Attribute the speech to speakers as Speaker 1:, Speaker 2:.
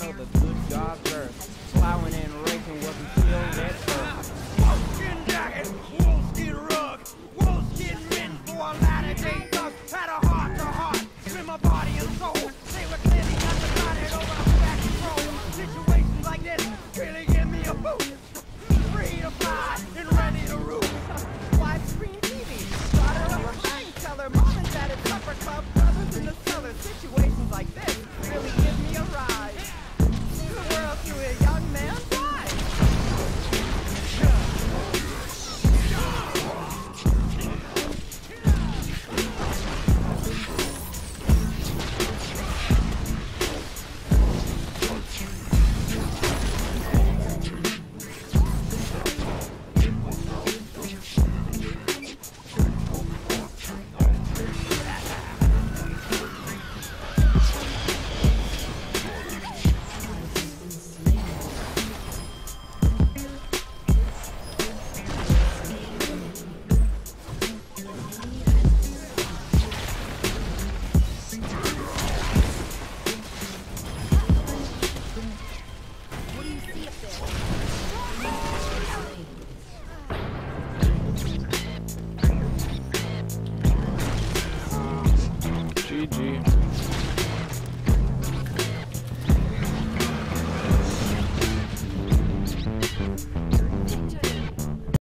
Speaker 1: of the good God's earth. Plowing and raking what we killed at birth.
Speaker 2: Wolfskin jacket, wolfskin rug, wolfskin mittens for a latter day thug. Had a heart to heart, with my body and soul. They were clearly undecided over who had control. Situations like this really
Speaker 1: GG.